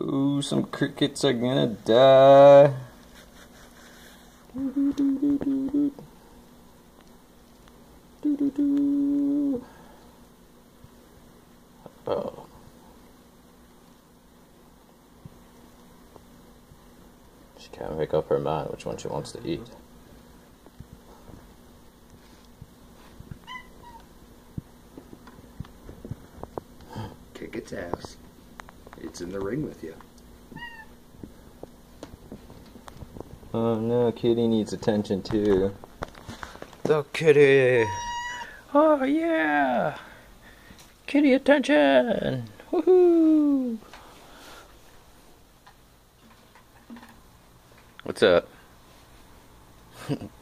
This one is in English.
Ooh, some crickets are gonna die. Oh. She can't make up her mind which one she wants to eat. Kick its ass. It's in the ring with you. Oh no, Kitty needs attention too. The kitty! Oh yeah! Kitty attention! Woohoo! What's up?